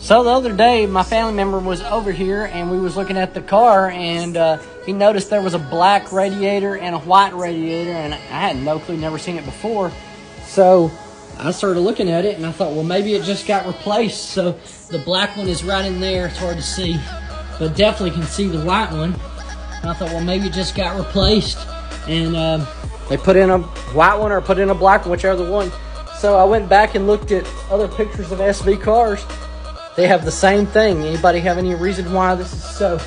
So the other day, my family member was over here, and we was looking at the car, and uh, he noticed there was a black radiator and a white radiator, and I had no clue, never seen it before. So I started looking at it, and I thought, well, maybe it just got replaced. So the black one is right in there; it's hard to see, but definitely can see the white one. And I thought, well, maybe it just got replaced, and um, they put in a white one or put in a black one, whichever one. So I went back and looked at other pictures of SV cars. They have the same thing. Anybody have any reason why this is so?